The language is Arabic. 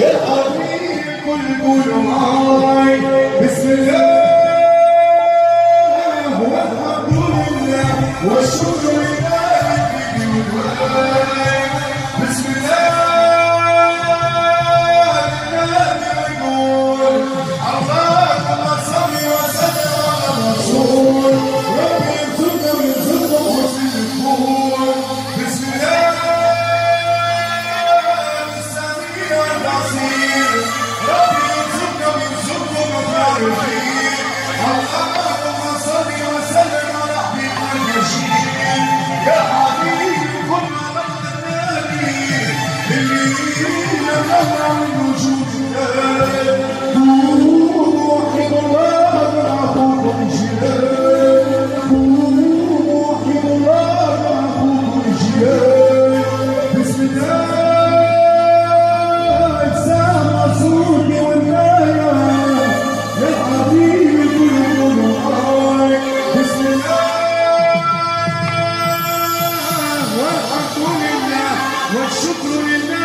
يا حبيب قول معاي بسم الله والحمد لله والشكر لله البصير ربي والحمد لله والشكر لله في